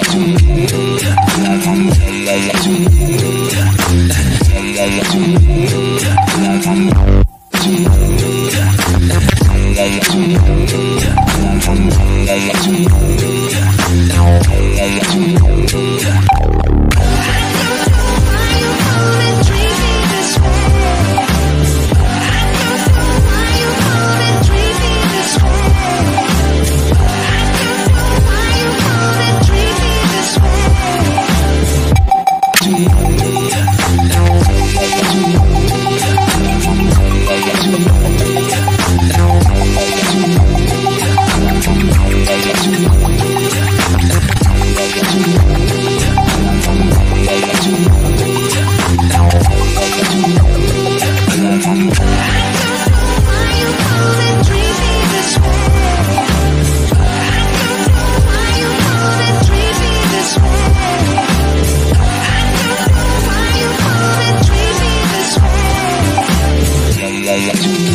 Treat way. Yeah.